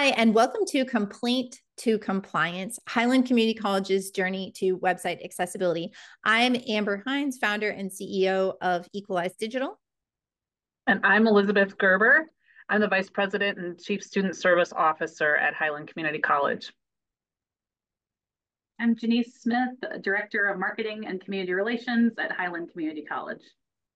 Hi, and welcome to Complaint to Compliance, Highland Community College's journey to website accessibility. I'm Amber Hinds, founder and CEO of Equalize Digital. And I'm Elizabeth Gerber. I'm the Vice President and Chief Student Service Officer at Highland Community College. I'm Jeniece Smith, Director of Marketing and Community Relations at Highland Community College.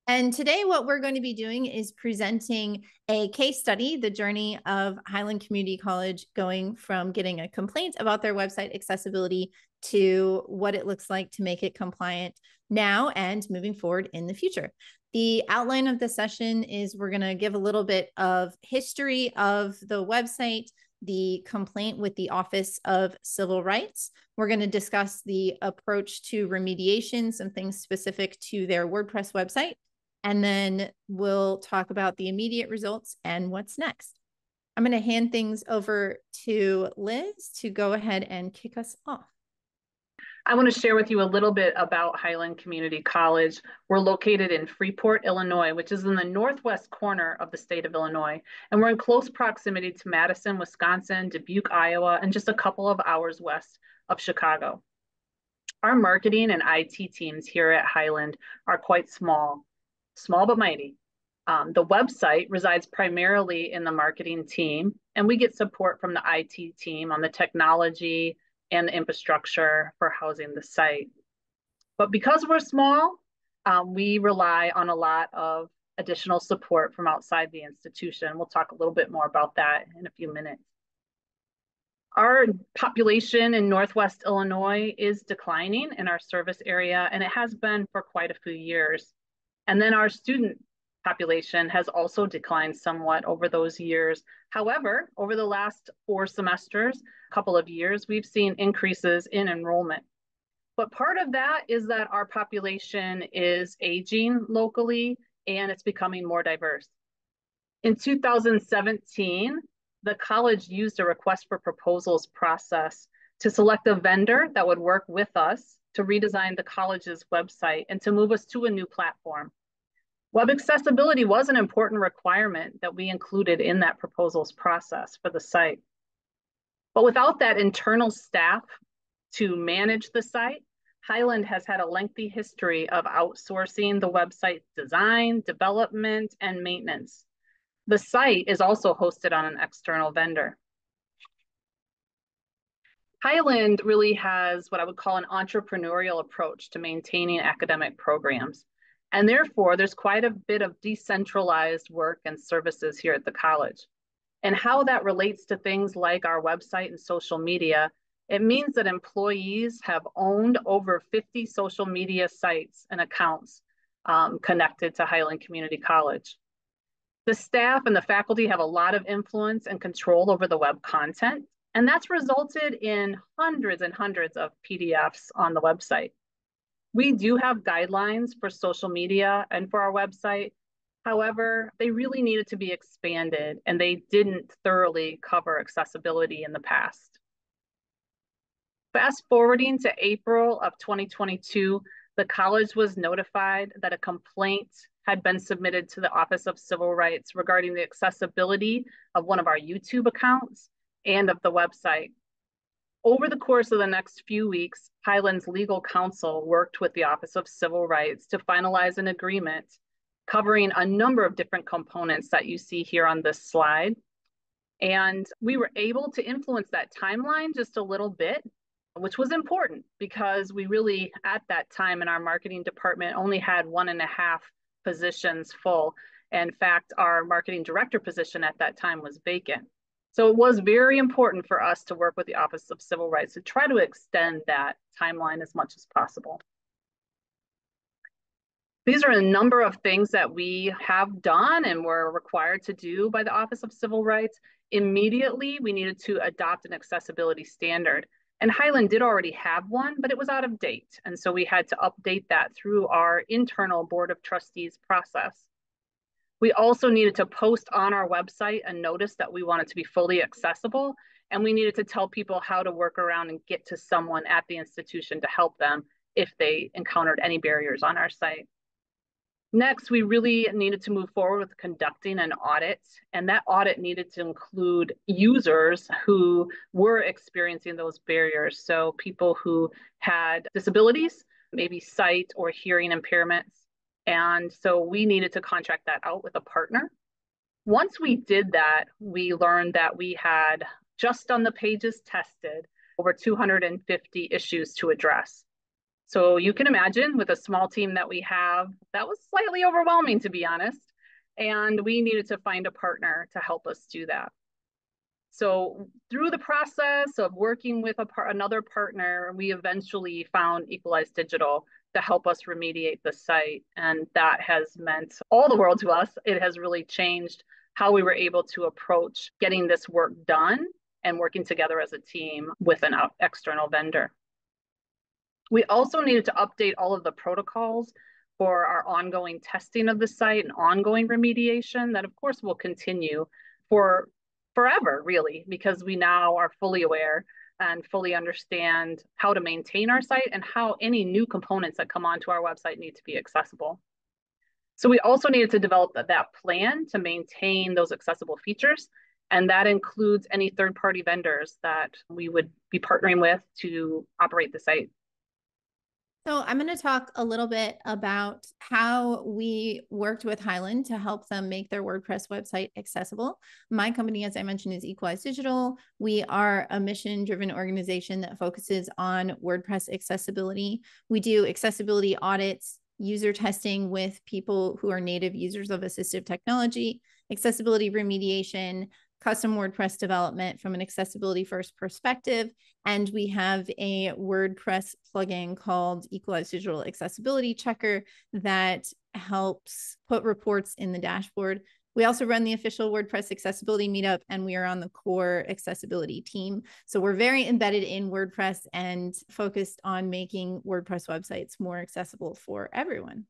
And today, what we're going to be doing is presenting a case study, the journey of Highland Community College going from getting a complaint about their website accessibility to what it looks like to make it compliant now and moving forward in the future. The outline of the session is we're going to give a little bit of history of the website, the complaint with the Office of Civil Rights. We're going to discuss the approach to remediation, some things specific to their WordPress website and then we'll talk about the immediate results and what's next. I'm going to hand things over to Liz to go ahead and kick us off. I want to share with you a little bit about Highland Community College. We're located in Freeport, Illinois, which is in the northwest corner of the state of Illinois. And we're in close proximity to Madison, Wisconsin, Dubuque, Iowa, and just a couple of hours west of Chicago. Our marketing and IT teams here at Highland are quite small small but mighty. Um, the website resides primarily in the marketing team, and we get support from the IT team on the technology and the infrastructure for housing the site. But because we're small, um, we rely on a lot of additional support from outside the institution. We'll talk a little bit more about that in a few minutes. Our population in Northwest Illinois is declining in our service area, and it has been for quite a few years. And then our student population has also declined somewhat over those years. However, over the last four semesters, a couple of years, we've seen increases in enrollment. But part of that is that our population is aging locally and it's becoming more diverse. In 2017, the college used a request for proposals process to select a vendor that would work with us to redesign the college's website and to move us to a new platform. Web accessibility was an important requirement that we included in that proposals process for the site. But without that internal staff to manage the site, Highland has had a lengthy history of outsourcing the website design, development, and maintenance. The site is also hosted on an external vendor. Highland really has what I would call an entrepreneurial approach to maintaining academic programs. And therefore, there's quite a bit of decentralized work and services here at the college. And how that relates to things like our website and social media, it means that employees have owned over 50 social media sites and accounts um, connected to Highland Community College. The staff and the faculty have a lot of influence and control over the web content, and that's resulted in hundreds and hundreds of PDFs on the website. We do have guidelines for social media and for our website. However, they really needed to be expanded and they didn't thoroughly cover accessibility in the past. Fast forwarding to April of 2022, the college was notified that a complaint had been submitted to the Office of Civil Rights regarding the accessibility of one of our YouTube accounts and of the website. Over the course of the next few weeks, Highland's legal counsel worked with the Office of Civil Rights to finalize an agreement covering a number of different components that you see here on this slide. And we were able to influence that timeline just a little bit, which was important because we really, at that time in our marketing department, only had one and a half positions full. In fact, our marketing director position at that time was vacant. So it was very important for us to work with the Office of Civil Rights to try to extend that timeline as much as possible. These are a number of things that we have done and were required to do by the Office of Civil Rights. Immediately, we needed to adopt an accessibility standard. And Highland did already have one, but it was out of date. And so we had to update that through our internal Board of Trustees process. We also needed to post on our website a notice that we wanted to be fully accessible. And we needed to tell people how to work around and get to someone at the institution to help them if they encountered any barriers on our site. Next, we really needed to move forward with conducting an audit, and that audit needed to include users who were experiencing those barriers. So, people who had disabilities, maybe sight or hearing impairments. And so, we needed to contract that out with a partner. Once we did that, we learned that we had just on the pages tested over 250 issues to address. So you can imagine with a small team that we have, that was slightly overwhelming to be honest. And we needed to find a partner to help us do that. So through the process of working with par another partner, we eventually found Equalize Digital to help us remediate the site. And that has meant all the world to us. It has really changed how we were able to approach getting this work done and working together as a team with an external vendor. We also needed to update all of the protocols for our ongoing testing of the site and ongoing remediation that of course will continue for forever really because we now are fully aware and fully understand how to maintain our site and how any new components that come onto our website need to be accessible. So we also needed to develop that plan to maintain those accessible features and that includes any third-party vendors that we would be partnering with to operate the site. So, I'm going to talk a little bit about how we worked with Highland to help them make their WordPress website accessible. My company, as I mentioned, is Equalize Digital. We are a mission driven organization that focuses on WordPress accessibility. We do accessibility audits, user testing with people who are native users of assistive technology, accessibility remediation, custom WordPress development from an accessibility first perspective. And we have a WordPress plugin called Equalize Digital Accessibility Checker that helps put reports in the dashboard. We also run the official WordPress accessibility meetup, and we are on the core accessibility team. So we're very embedded in WordPress and focused on making WordPress websites more accessible for everyone.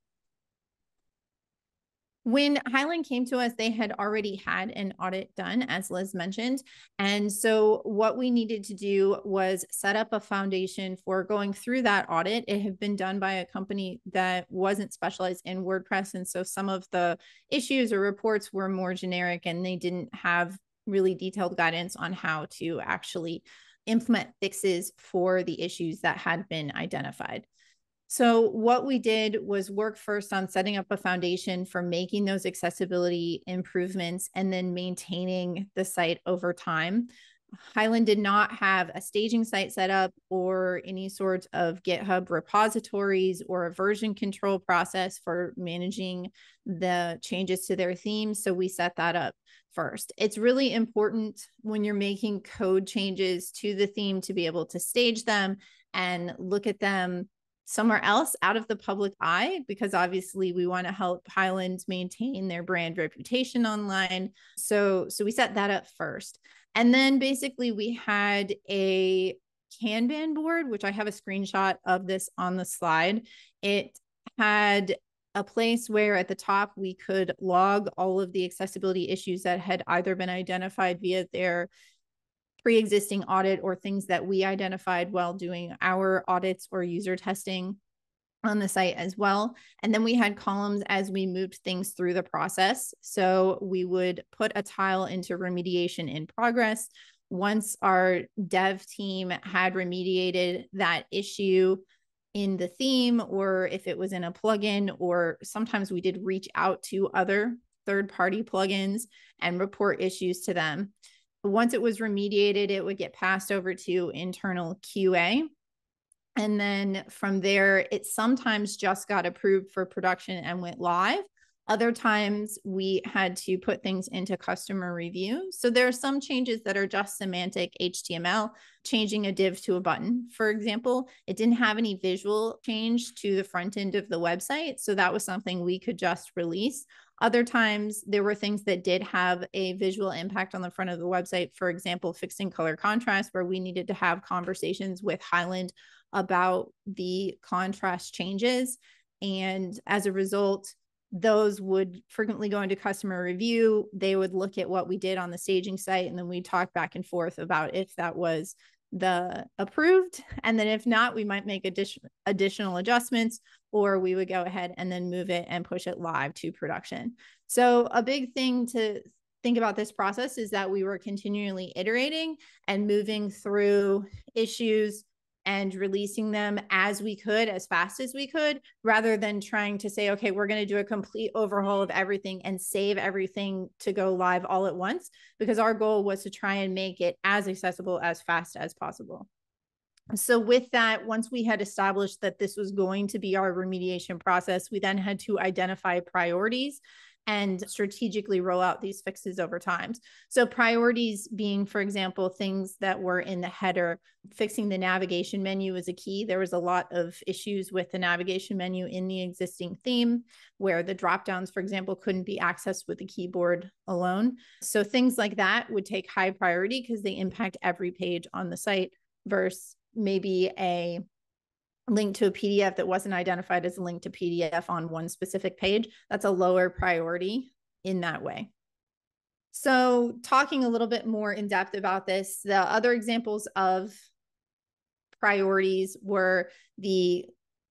When Highland came to us, they had already had an audit done, as Liz mentioned. And so, what we needed to do was set up a foundation for going through that audit. It had been done by a company that wasn't specialized in WordPress. And so, some of the issues or reports were more generic and they didn't have really detailed guidance on how to actually implement fixes for the issues that had been identified. So, what we did was work first on setting up a foundation for making those accessibility improvements and then maintaining the site over time. Highland did not have a staging site set up or any sort of GitHub repositories or a version control process for managing the changes to their themes. So we set that up first. It's really important when you're making code changes to the theme to be able to stage them and look at them somewhere else out of the public eye because obviously we want to help Highlands maintain their brand reputation online. So so we set that up first. And then basically we had a Kanban board which I have a screenshot of this on the slide. It had a place where at the top we could log all of the accessibility issues that had either been identified via their pre-existing audit or things that we identified while doing our audits or user testing on the site as well. And then we had columns as we moved things through the process. So we would put a tile into remediation in progress. Once our dev team had remediated that issue in the theme, or if it was in a plugin, or sometimes we did reach out to other third party plugins and report issues to them once it was remediated, it would get passed over to internal QA. And then from there, it sometimes just got approved for production and went live. Other times we had to put things into customer review. So there are some changes that are just semantic HTML, changing a div to a button, for example. It didn't have any visual change to the front end of the website. So that was something we could just release. Other times, there were things that did have a visual impact on the front of the website. For example, fixing color contrast, where we needed to have conversations with Highland about the contrast changes. And as a result, those would frequently go into customer review. They would look at what we did on the staging site, and then we talk back and forth about if that was the approved. And then if not, we might make addition, additional adjustments or we would go ahead and then move it and push it live to production. So a big thing to think about this process is that we were continually iterating and moving through issues and releasing them as we could, as fast as we could, rather than trying to say, okay, we're going to do a complete overhaul of everything and save everything to go live all at once, because our goal was to try and make it as accessible as fast as possible. So, with that, once we had established that this was going to be our remediation process, we then had to identify priorities and strategically roll out these fixes over time. So, priorities being, for example, things that were in the header, fixing the navigation menu is a key. There was a lot of issues with the navigation menu in the existing theme where the drop downs, for example, couldn't be accessed with the keyboard alone. So, things like that would take high priority because they impact every page on the site versus maybe a link to a PDF that wasn't identified as a link to PDF on one specific page, that's a lower priority in that way. So, talking a little bit more in depth about this, the other examples of priorities were the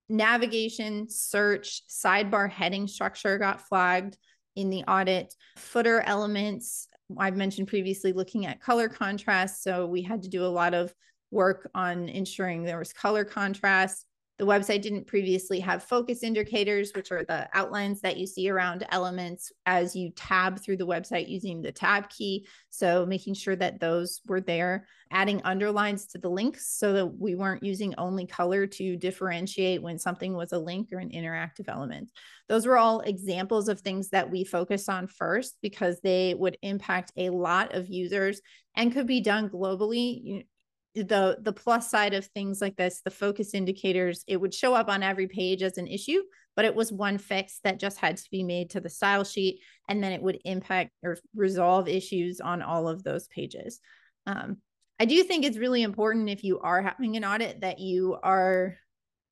navigation, search, sidebar heading structure got flagged in the audit, footer elements. I've mentioned previously looking at color contrast. So, we had to do a lot of work on ensuring there was color contrast. The website didn't previously have focus indicators, which are the outlines that you see around elements as you tab through the website using the tab key. So, making sure that those were there, adding underlines to the links so that we weren't using only color to differentiate when something was a link or an interactive element. Those were all examples of things that we focused on first because they would impact a lot of users and could be done globally the the plus side of things like this the focus indicators it would show up on every page as an issue but it was one fix that just had to be made to the style sheet and then it would impact or resolve issues on all of those pages. Um, i do think it's really important if you are having an audit that you are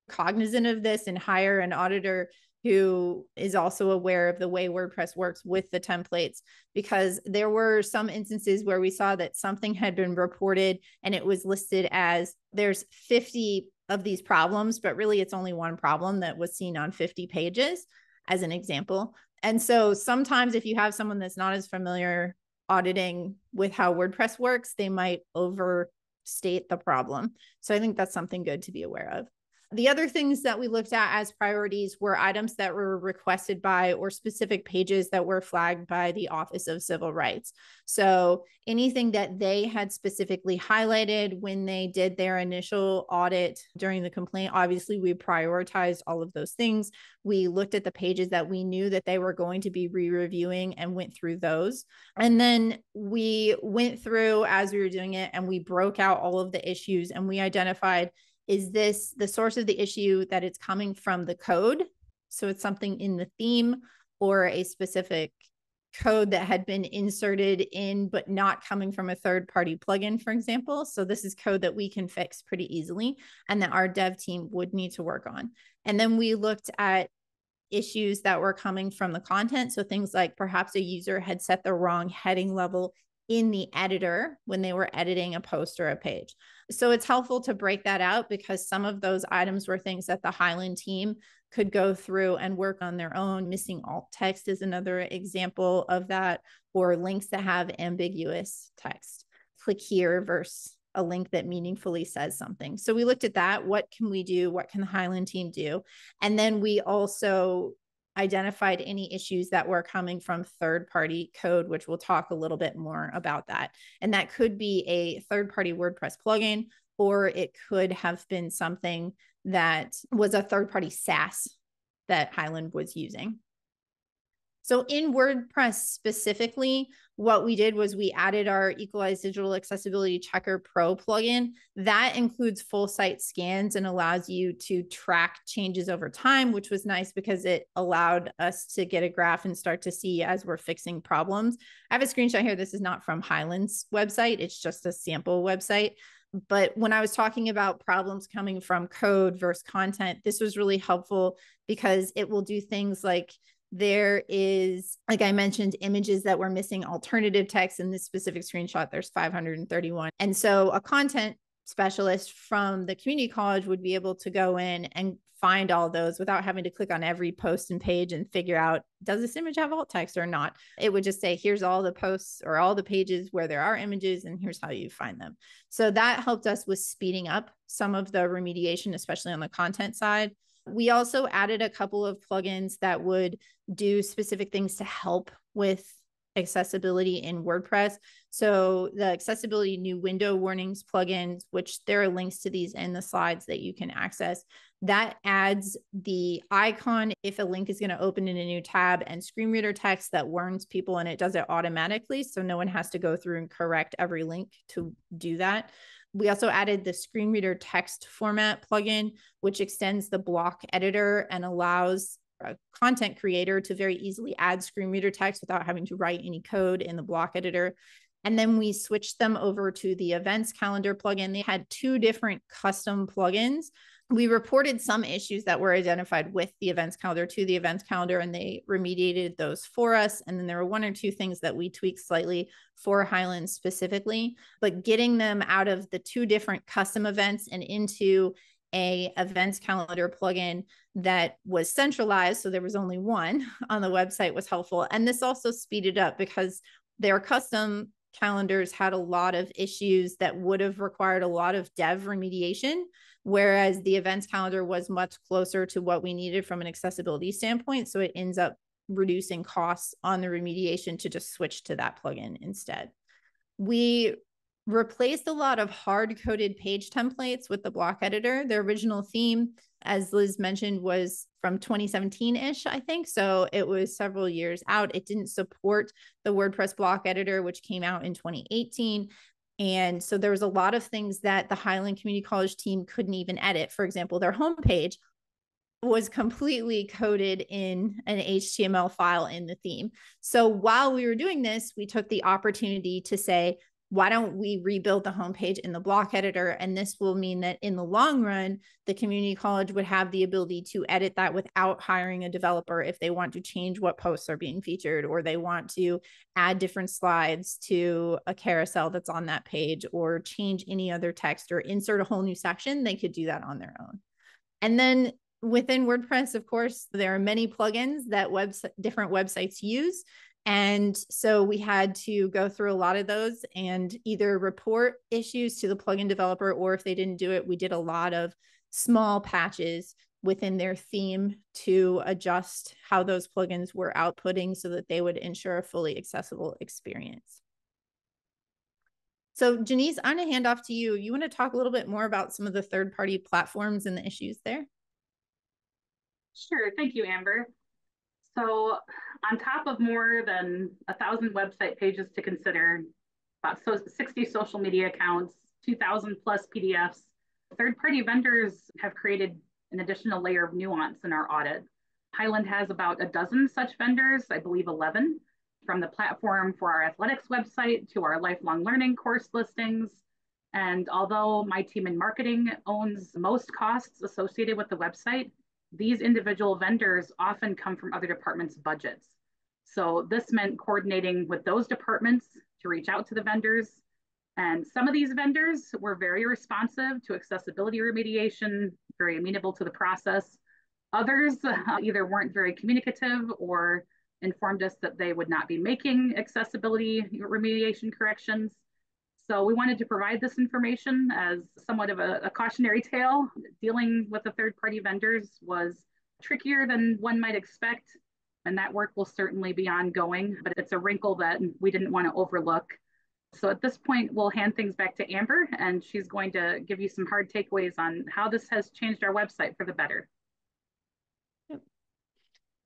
cognizant of this and hire an auditor who is also aware of the way WordPress works with the templates, because there were some instances where we saw that something had been reported and it was listed as there's 50 of these problems, but really it's only one problem that was seen on 50 pages, as an example. And so sometimes if you have someone that's not as familiar auditing with how WordPress works, they might overstate the problem. So I think that's something good to be aware of. The other things that we looked at as priorities were items that were requested by or specific pages that were flagged by the Office of Civil Rights. So anything that they had specifically highlighted when they did their initial audit during the complaint, obviously we prioritized all of those things. We looked at the pages that we knew that they were going to be re-reviewing and went through those. And then we went through as we were doing it and we broke out all of the issues and we identified is this the source of the issue that it's coming from the code? So it's something in the theme or a specific code that had been inserted in, but not coming from a third party plugin, for example. So this is code that we can fix pretty easily and that our dev team would need to work on. And then we looked at issues that were coming from the content. So things like perhaps a user had set the wrong heading level in the editor when they were editing a post or a page. So it's helpful to break that out because some of those items were things that the Highland team could go through and work on their own. Missing alt text is another example of that, or links that have ambiguous text. Click here versus a link that meaningfully says something. So we looked at that. What can we do? What can the Highland team do? And then we also identified any issues that were coming from third party code, which we'll talk a little bit more about that. And that could be a third party WordPress plugin, or it could have been something that was a third party SaaS that Highland was using. So in WordPress specifically, what we did was we added our Equalize Digital Accessibility Checker Pro plugin. That includes full site scans and allows you to track changes over time, which was nice because it allowed us to get a graph and start to see as we're fixing problems. I have a screenshot here. This is not from Highland's website, it's just a sample website. But when I was talking about problems coming from code versus content, this was really helpful because it will do things like there is, like I mentioned, images that were missing alternative text in this specific screenshot. There's 531. And so a content specialist from the community college would be able to go in and find all those without having to click on every post and page and figure out does this image have alt text or not. It would just say, here's all the posts or all the pages where there are images, and here's how you find them. So that helped us with speeding up some of the remediation, especially on the content side. We also added a couple of plugins that would do specific things to help with accessibility in WordPress. So the accessibility new window warnings plugins, which there are links to these in the slides that you can access, that adds the icon if a link is going to open in a new tab and screen reader text that warns people and it does it automatically. So no one has to go through and correct every link to do that. We also added the screen reader text format plugin, which extends the block editor and allows a content creator to very easily add screen reader text without having to write any code in the block editor. And then we switched them over to the events calendar plugin. They had two different custom plugins. We reported some issues that were identified with the events calendar to the events calendar, and they remediated those for us. And then there were one or two things that we tweaked slightly for Highland specifically, but getting them out of the two different custom events and into a events calendar plugin that was centralized so there was only one on the website was helpful and this also speeded up because their custom calendars had a lot of issues that would have required a lot of dev remediation whereas the events calendar was much closer to what we needed from an accessibility standpoint so it ends up reducing costs on the remediation to just switch to that plugin instead we replaced a lot of hard coded page templates with the block editor. The original theme, as Liz mentioned, was from 2017 ish, I think. So it was several years out. It didn't support the WordPress block editor, which came out in 2018. And so there was a lot of things that the Highland Community College team couldn't even edit. For example, their homepage was completely coded in an HTML file in the theme. So while we were doing this, we took the opportunity to say, why don't we rebuild the homepage in the block editor? And this will mean that in the long run, the community college would have the ability to edit that without hiring a developer if they want to change what posts are being featured or they want to add different slides to a carousel that's on that page or change any other text or insert a whole new section. They could do that on their own. And then within WordPress, of course, there are many plugins that website different websites use. And so we had to go through a lot of those and either report issues to the plugin developer, or if they didn't do it, we did a lot of small patches within their theme to adjust how those plugins were outputting so that they would ensure a fully accessible experience. So Jeniece, I'm gonna hand off to you. You want to talk a little bit more about some of the third party platforms and the issues there? Sure, thank you, Amber. So on top of more than a thousand website pages to consider, about so 60 social media accounts, 2000 plus PDFs, third-party vendors have created an additional layer of nuance in our audit. Highland has about a dozen such vendors, I believe 11, from the platform for our athletics website to our lifelong learning course listings. And although my team in marketing owns most costs associated with the website, these individual vendors often come from other departments' budgets. So this meant coordinating with those departments to reach out to the vendors. And some of these vendors were very responsive to accessibility remediation, very amenable to the process. Others uh, either weren't very communicative or informed us that they would not be making accessibility remediation corrections. So we wanted to provide this information as somewhat of a, a cautionary tale. Dealing with the third party vendors was trickier than one might expect. And that work will certainly be ongoing, but it's a wrinkle that we didn't want to overlook. So at this point, we'll hand things back to Amber, and she's going to give you some hard takeaways on how this has changed our website for the better.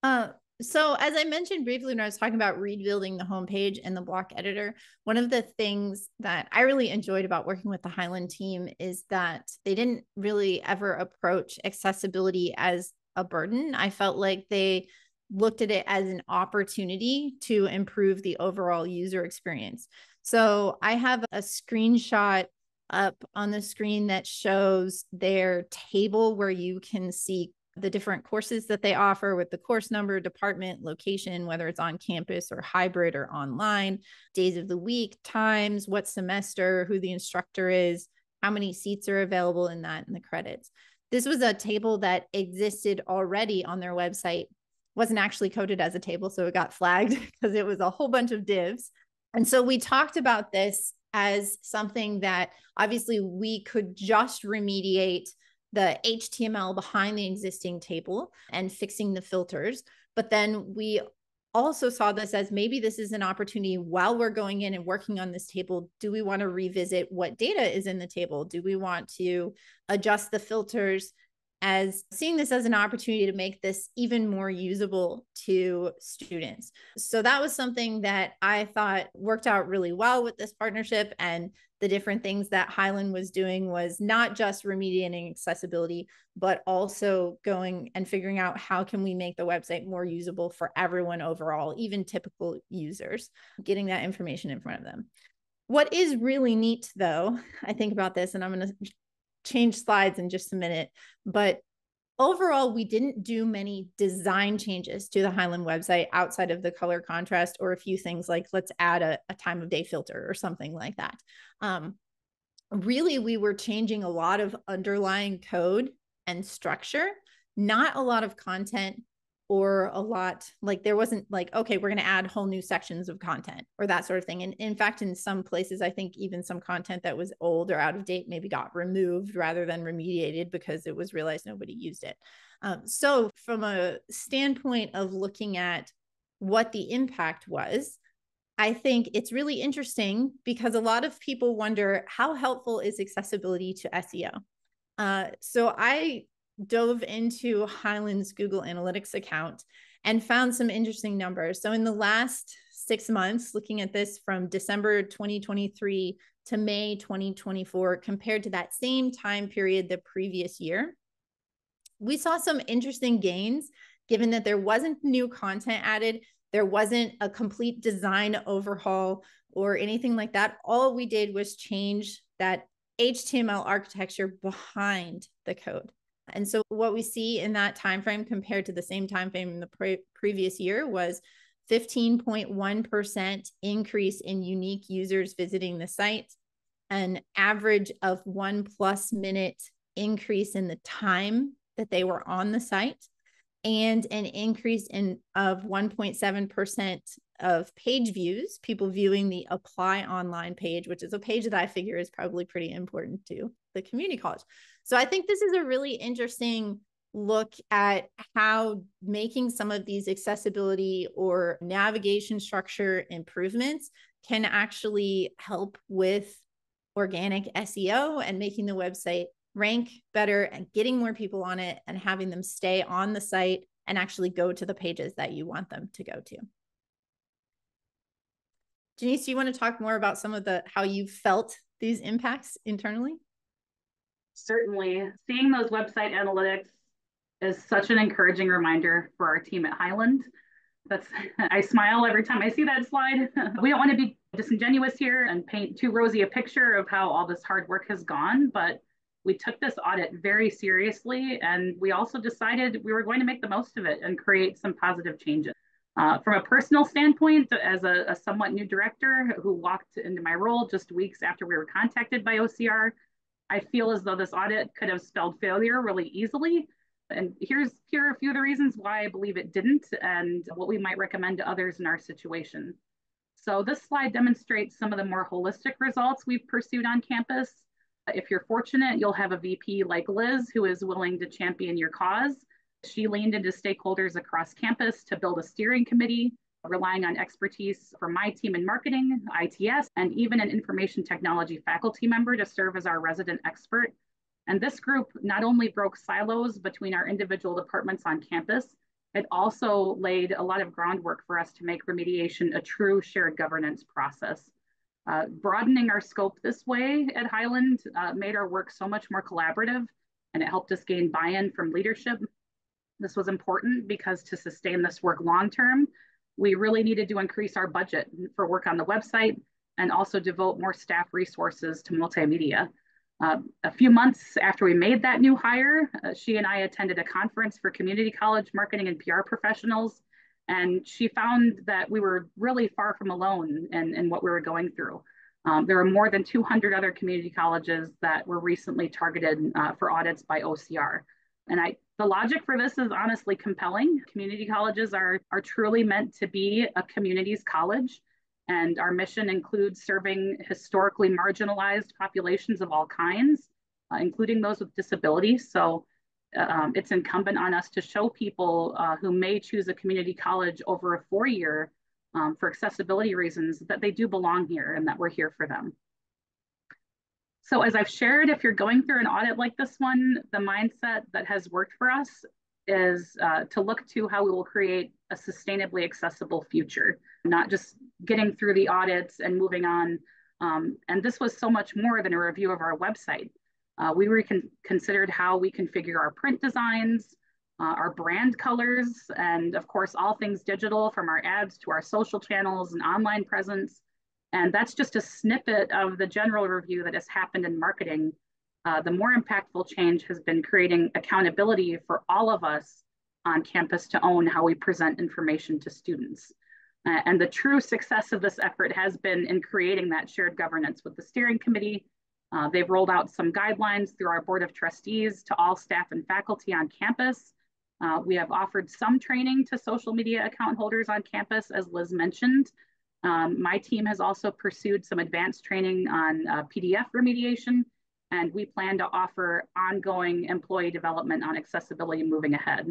Uh, so as I mentioned briefly when I was talking about rebuilding the homepage and the block editor, one of the things that I really enjoyed about working with the Highland team is that they didn't really ever approach accessibility as a burden. I felt like they looked at it as an opportunity to improve the overall user experience. So I have a screenshot up on the screen that shows their table where you can see the different courses that they offer with the course number, department, location, whether it's on campus or hybrid or online, days of the week, times, what semester, who the instructor is, how many seats are available in that and the credits. This was a table that existed already on their website, wasn't actually coded as a table, so it got flagged because it was a whole bunch of divs. And so we talked about this as something that obviously we could just remediate the HTML behind the existing table and fixing the filters. But then we also saw this as maybe this is an opportunity while we're going in and working on this table. Do we want to revisit what data is in the table? Do we want to adjust the filters? As seeing this as an opportunity to make this even more usable to students. So that was something that I thought worked out really well with this partnership and the different things that Highland was doing was not just remediating accessibility but also going and figuring out how can we make the website more usable for everyone overall, even typical users, getting that information in front of them. What is really neat though, I think about this and I'm going to change slides in just a minute. But overall, we didn't do many design changes to the Highland website outside of the color contrast or a few things like let's add a, a time of day filter or something like that. Um, really, we were changing a lot of underlying code and structure, not a lot of content or a lot like there wasn't like okay we're going to add whole new sections of content or that sort of thing and in fact in some places i think even some content that was old or out of date maybe got removed rather than remediated because it was realized nobody used it um, so from a standpoint of looking at what the impact was I think it's really interesting because a lot of people wonder how helpful is accessibility to SEO. Uh, so I dove into Highland's Google Analytics account and found some interesting numbers. So, in the last six months, looking at this from December 2023 to May 2024, compared to that same time period the previous year, we saw some interesting gains given that there wasn't new content added, there wasn't a complete design overhaul or anything like that. All we did was change that HTML architecture behind the code. And so what we see in that time frame compared to the same time frame in the pre- previous year was 15.1% increase in unique users visiting the site, an average of 1 plus minute increase in the time that they were on the site and an increase in of 1.7% of page views, people viewing the apply online page, which is a page that I figure is probably pretty important to the community college. So I think this is a really interesting look at how making some of these accessibility or navigation structure improvements can actually help with organic SEO and making the website rank better and getting more people on it and having them stay on the site and actually go to the pages that you want them to go to. Jeniece, do you want to talk more about some of the how you felt these impacts internally? Certainly. Seeing those website analytics is such an encouraging reminder for our team at Highland. That's I smile every time I see that slide. we don't want to be disingenuous here and paint too rosy a picture of how all this hard work has gone, but we took this audit very seriously and we also decided we were going to make the most of it and create some positive changes. Uh, from a personal standpoint, as a, a, somewhat new director who walked into my role just weeks after we were contacted by OCR, I feel as though this audit could have spelled failure really easily. And here's here are a few of the reasons why I believe it didn't and what we might recommend to others in our situation. So this slide demonstrates some of the more holistic results we've pursued on campus. If you're fortunate, you'll have a VP like Liz who is willing to champion your cause she leaned into stakeholders across campus to build a steering committee, relying on expertise from my team in marketing, ITS, and even an information technology faculty member to serve as our resident expert. And this group not only broke silos between our individual departments on campus, it also laid a lot of groundwork for us to make remediation a true shared governance process. Uh, broadening our scope this way at Highland uh, made our work so much more collaborative and it helped us gain buy-in from leadership this was important because to sustain this work long term, we really needed to increase our budget for work on the website and also devote more staff resources to multimedia. Uh, a few months after we made that new hire, uh, she and I attended a conference for community college marketing and PR professionals. And she found that we were really far from alone in, in what we were going through. Um, there are more than 200 other community colleges that were recently targeted uh, for audits by OCR. And I, the logic for this is honestly compelling. Community colleges are, are truly meant to be a community's college. And our mission includes serving historically marginalized populations of all kinds, uh, including those with disabilities. So um, it's incumbent on us to show people uh, who may choose a community college over a four-year um, for accessibility reasons that they do belong here and that we're here for them. So as I've shared, if you're going through an audit like this one, the mindset that has worked for us is uh, to look to how we will create a sustainably accessible future, not just getting through the audits and moving on. Um, and this was so much more than a review of our website. Uh, we reconsidered how we configure our print designs, uh, our brand colors, and of course, all things digital from our ads to our social channels and online presence. And that's just a snippet of the general review that has happened in marketing. Uh, the more impactful change has been creating accountability for all of us on campus to own how we present information to students. Uh, and the true success of this effort has been in creating that shared governance with the steering committee uh, they've rolled out some guidelines through our Board of Trustees to all staff and faculty on campus. Uh, we have offered some training to social media account holders on campus, as Liz mentioned. Um, my team has also pursued some advanced training on uh, PDF remediation, and we plan to offer ongoing employee development on accessibility moving ahead.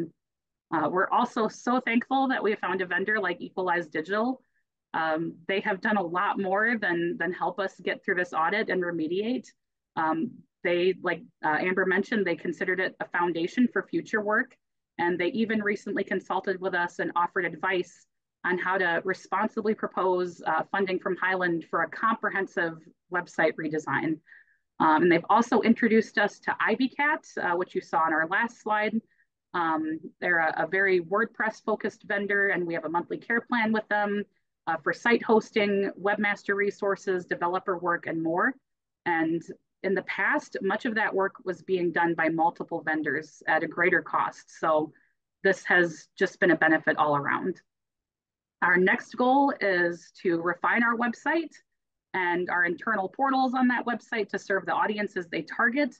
Uh, we're also so thankful that we found a vendor like Equalize Digital um, they have done a lot more than, than help us get through this audit and remediate. Um, they, like uh, Amber mentioned, they considered it a foundation for future work. And they even recently consulted with us and offered advice on how to responsibly propose uh, funding from Highland for a comprehensive website redesign. Um, and they've also introduced us to IvyCat, uh, which you saw on our last slide. Um, they're a, a, very WordPress focused vendor and we have a monthly care plan with them uh, for site hosting, webmaster resources, developer work, and more. And in the past, much of that work was being done by multiple vendors at a greater cost. So this has just been a benefit all around. Our next goal is to refine our website and our internal portals on that website to serve the audiences they target.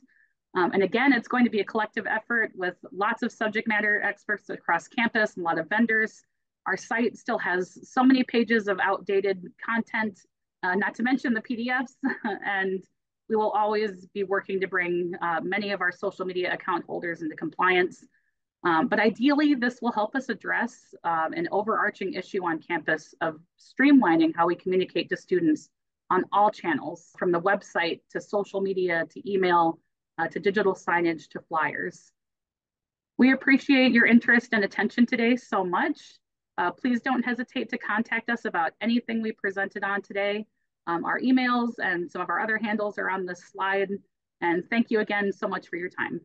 Um, and again, it's going to be a collective effort with lots of subject matter experts across campus and a lot of vendors. Our site still has so many pages of outdated content, uh, not to mention the PDFs, and we will always be working to bring uh, many of our social media account holders into compliance. Um, but ideally, this will help us address um, an overarching issue on campus of streamlining how we communicate to students on all channels, from the website to social media to email uh, to digital signage to flyers. We appreciate your interest and attention today so much. Uh, please don't hesitate to contact us about anything we presented on today. Um, our emails and some of our other handles are on this slide. And thank you again so much for your time.